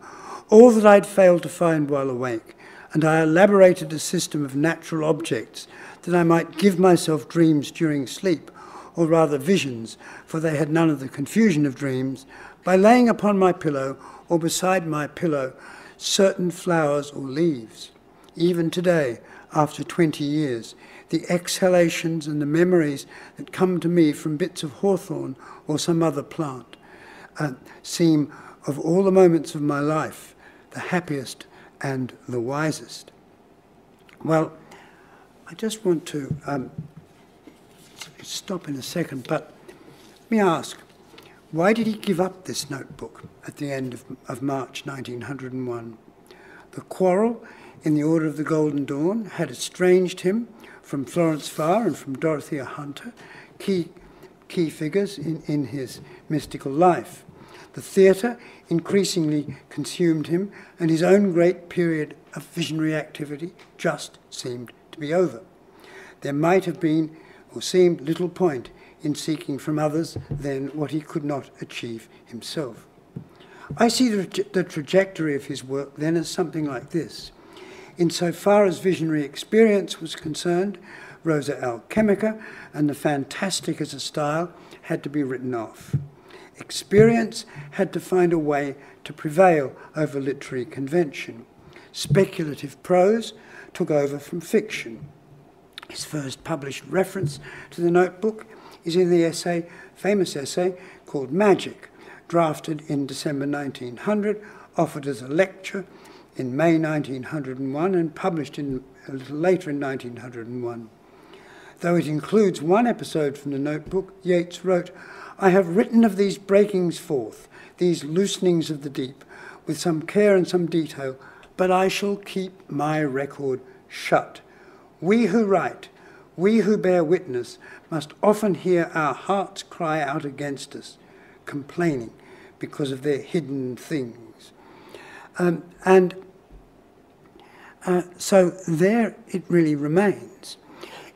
S1: all that I'd failed to find while awake, and I elaborated a system of natural objects that I might give myself dreams during sleep, or rather visions, for they had none of the confusion of dreams, by laying upon my pillow or beside my pillow certain flowers or leaves. Even today, after 20 years, the exhalations and the memories that come to me from bits of hawthorn or some other plant uh, seem, of all the moments of my life, the happiest and the wisest. Well, I just want to um, stop in a second, but let me ask why did he give up this notebook at the end of, of March 1901? The quarrel in the Order of the Golden Dawn had estranged him from Florence Farr and from Dorothea Hunter, key, key figures in, in his mystical life. The theatre increasingly consumed him, and his own great period of visionary activity just seemed to be over. There might have been, or seemed, little point in seeking from others then what he could not achieve himself. I see the, the trajectory of his work then as something like this. Insofar as visionary experience was concerned, Rosa Alchemica and the fantastic as a style had to be written off. Experience had to find a way to prevail over literary convention. Speculative prose took over from fiction. His first published reference to the notebook is in the essay, famous essay called Magic, drafted in December 1900, offered as a lecture in May 1901, and published in, a little later in 1901. Though it includes one episode from the notebook, Yeats wrote, I have written of these breakings forth, these loosenings of the deep, with some care and some detail, but I shall keep my record shut. We who write, we who bear witness, must often hear our hearts cry out against us, complaining because of their hidden things. Um, and uh, so there it really remains.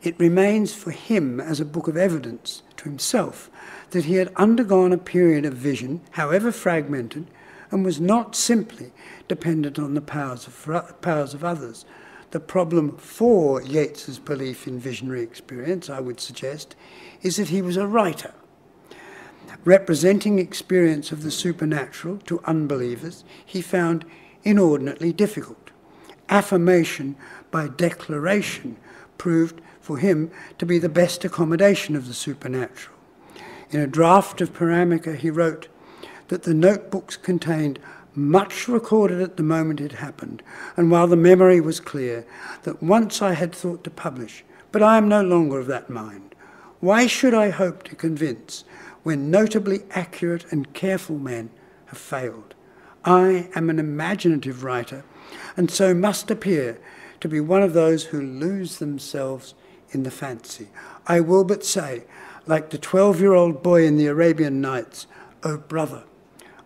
S1: It remains for him as a book of evidence to himself that he had undergone a period of vision, however fragmented, and was not simply dependent on the powers of, powers of others, the problem for Yeats's belief in visionary experience, I would suggest, is that he was a writer. Representing experience of the supernatural to unbelievers, he found inordinately difficult. Affirmation by declaration proved for him to be the best accommodation of the supernatural. In a draft of Per Amica, he wrote that the notebooks contained much recorded at the moment it happened, and while the memory was clear, that once I had thought to publish, but I am no longer of that mind. Why should I hope to convince when notably accurate and careful men have failed? I am an imaginative writer, and so must appear to be one of those who lose themselves in the fancy. I will but say, like the 12 year old boy in the Arabian Nights, O oh brother,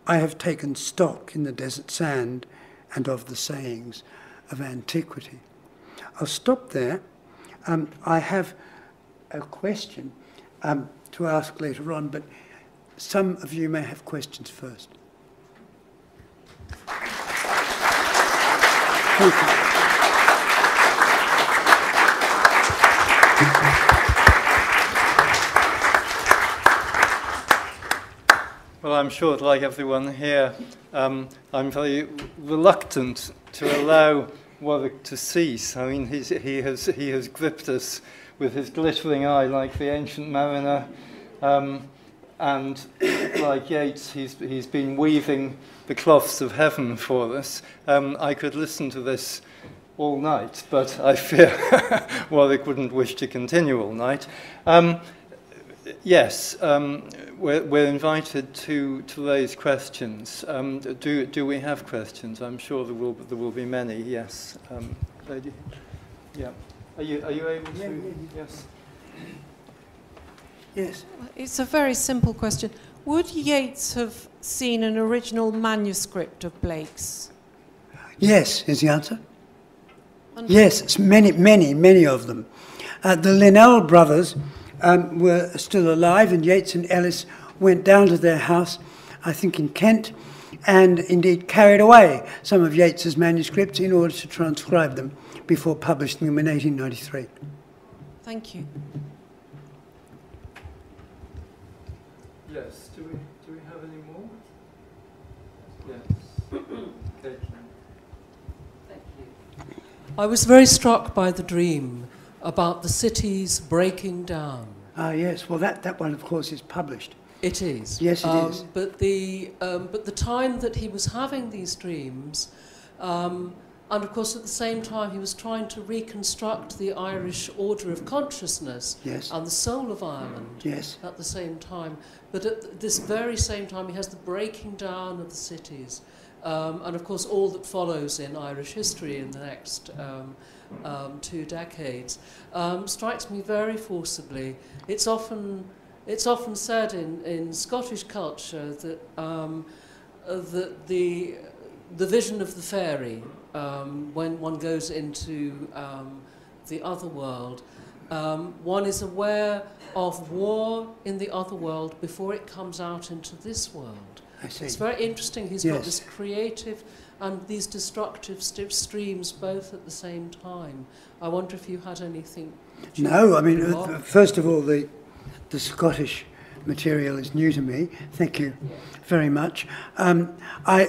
S1: I have taken stock in the desert sand and of the sayings of antiquity. I'll stop there. Um, I have a question um, to ask later on, but some of you may have questions first.
S2: Well, I'm sure, like everyone here, um, I'm very reluctant to allow Warwick to cease. I mean, he, has, he has gripped us with his glittering eye like the ancient mariner. Um, and like Yeats, he's, he's been weaving the cloths of heaven for us. Um, I could listen to this all night, but I fear Warwick wouldn't wish to continue all night. Um, yes, um, we're, we're invited to, to raise questions. Um, do, do we have questions? I'm sure there will, there will be many, yes. Um, lady? Yeah. Are you, are you able to? Yes.
S1: Yes.
S3: It's a very simple question. Would Yeats have seen an original manuscript of Blake's?
S1: Yes, is the answer. Yes, many, many, many of them. Uh, the Linnell brothers um, were still alive, and Yeats and Ellis went down to their house, I think in Kent, and indeed carried away some of Yeats's manuscripts in order to transcribe them before publishing them in 1893.
S3: Thank you.
S2: Yes. Do we, do we have any more? Yes. Caitlin.
S4: I was very struck by the dream about the cities breaking down.
S1: Ah, yes. Well, that, that one, of course, is published.
S4: It is.
S1: Yes, it
S4: um,
S1: is.
S4: But the, um, but the time that he was having these dreams, um, and of course at the same time he was trying to reconstruct the Irish order of consciousness
S1: Yes.
S4: and the soul of Ireland
S1: Yes.
S4: at the same time. But at this very same time, he has the breaking down of the cities. Um, and of course, all that follows in Irish history in the next um, um, two decades um, strikes me very forcibly. It's often, it's often said in, in Scottish culture that, um, uh, that the, the vision of the fairy, um, when one goes into um, the other world, um, one is aware of war in the other world before it comes out into this world. It's very interesting. He's got
S1: Yes.
S4: this creative and these destructive st- streams both at the same time. I wonder if you had anything.
S1: No, I mean, uh, first of all, the, the Scottish material is new to me. Thank you very much. Um, I,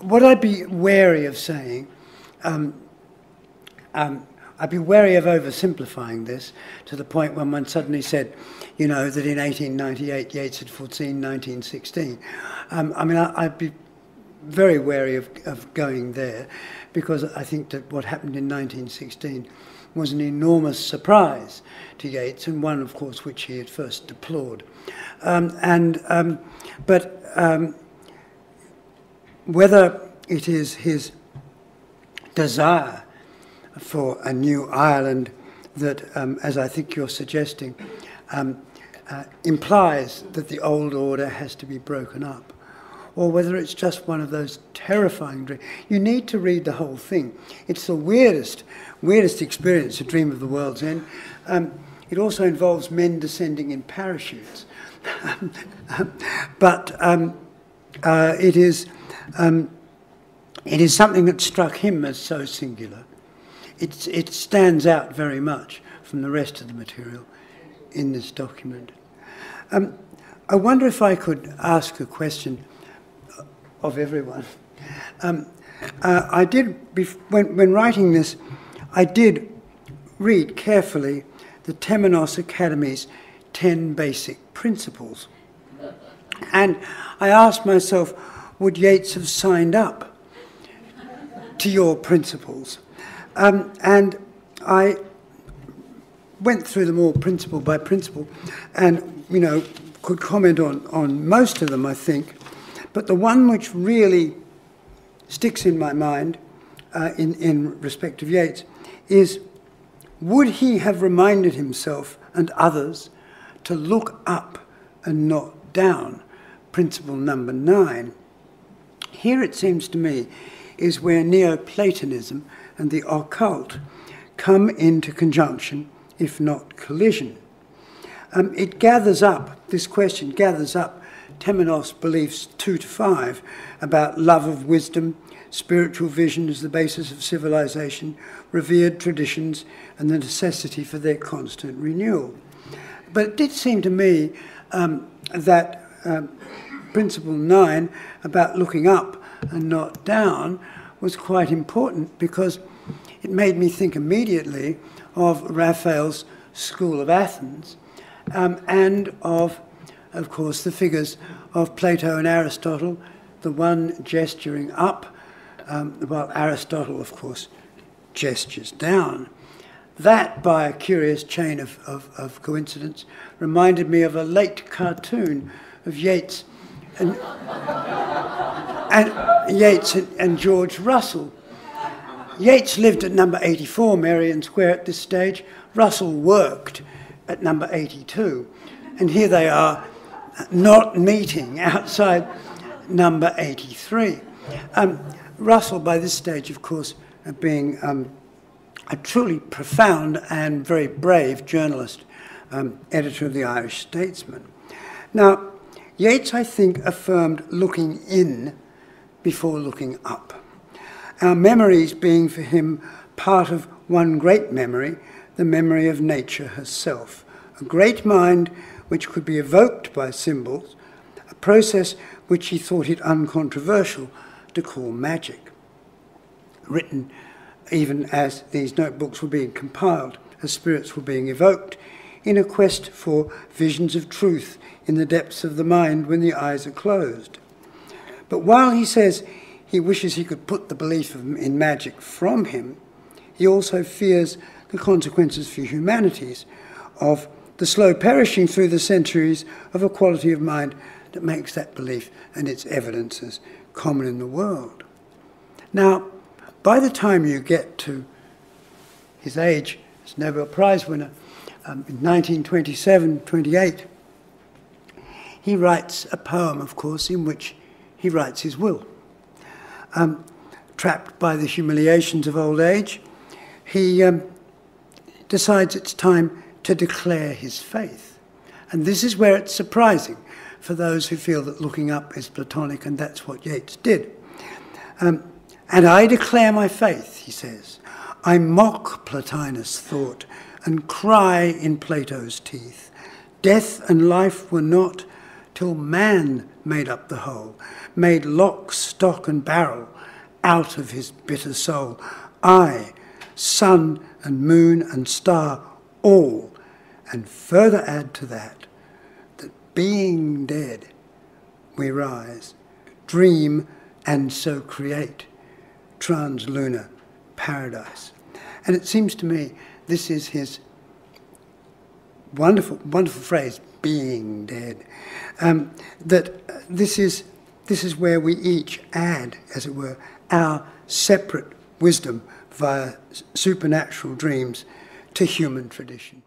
S1: what I'd be wary of saying, um, um, I'd be wary of oversimplifying this to the point when one suddenly said, you know, that in 1898 Yeats had foreseen 1916. Um, I mean, I, I'd be very wary of, of going there because I think that what happened in 1916 was an enormous surprise to Yeats and one, of course, which he had first deplored. Um, and, um, but um, whether it is his desire for a new Ireland that, um, as I think you're suggesting, um, uh, implies that the old order has to be broken up, or whether it's just one of those terrifying dreams. You need to read the whole thing. It's the weirdest, weirdest experience, a dream of the world's end. Um, it also involves men descending in parachutes. but um, uh, it is um, it is something that struck him as so singular. It's, it stands out very much from the rest of the material in this document. Um, I wonder if I could ask a question of everyone. Um, uh, I did, when, when writing this, I did read carefully the Temenos Academy's 10 basic principles. And I asked myself, would Yeats have signed up to your principles? Um, and I went through them all principle by principle and, you know, could comment on, on most of them, I think. But the one which really sticks in my mind uh, in, in respect of Yeats is would he have reminded himself and others to look up and not down? Principle number nine. Here it seems to me is where Neoplatonism and the occult come into conjunction, if not collision. Um, it gathers up, this question gathers up Temenos beliefs two to five about love of wisdom, spiritual vision as the basis of civilization, revered traditions, and the necessity for their constant renewal. But it did seem to me um, that um, principle nine about looking up and not down was quite important because it made me think immediately of Raphael's School of Athens um, and of, of course, the figures of Plato and Aristotle, the one gesturing up, um, while Aristotle, of course, gestures down. That, by a curious chain of, of, of coincidence, reminded me of a late cartoon of Yeats and, and Yeats and, and George Russell. Yeats lived at number 84 Merrion Square at this stage. Russell worked at number 82. And here they are not meeting outside number 83. Um, Russell, by this stage, of course, being um, a truly profound and very brave journalist, um, editor of the Irish Statesman. Now, Yeats, I think, affirmed looking in before looking up. Our memories being for him part of one great memory, the memory of nature herself, a great mind which could be evoked by symbols, a process which he thought it uncontroversial to call magic. Written even as these notebooks were being compiled, as spirits were being evoked, in a quest for visions of truth in the depths of the mind when the eyes are closed. But while he says he wishes he could put the belief in magic from him, he also fears the consequences for humanities of the slow perishing through the centuries of a quality of mind that makes that belief and its evidences common in the world. Now, by the time you get to his age as Nobel Prize winner um, in 1927 28, he writes a poem, of course, in which he writes his will. Um, trapped by the humiliations of old age, he um, decides it's time to declare his faith. And this is where it's surprising for those who feel that looking up is Platonic, and that's what Yeats did. Um, and I declare my faith, he says. I mock Plotinus' thought and cry in Plato's teeth. Death and life were not till man made up the whole, made lock, stock, and barrel out of his bitter soul. Aye, sun and moon and star, all, and further add to that, that being dead, we rise, dream, and so create translunar paradise. And it seems to me this is his wonderful, wonderful phrase, being dead. Um, that this is, this is where we each add, as it were, our separate wisdom via supernatural dreams to human tradition.